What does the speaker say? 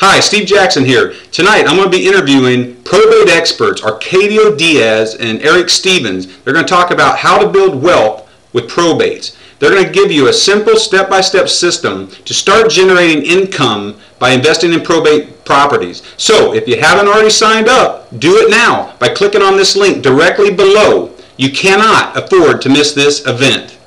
Hi, Steve Jackson here. Tonight I'm going to be interviewing probate experts Arcadio Diaz and Eric Stevens. They're going to talk about how to build wealth with probates. They're going to give you a simple step-by-step system to start generating income by investing in probate properties. So if you haven't already signed up, do it now by clicking on this link directly below. You cannot afford to miss this event.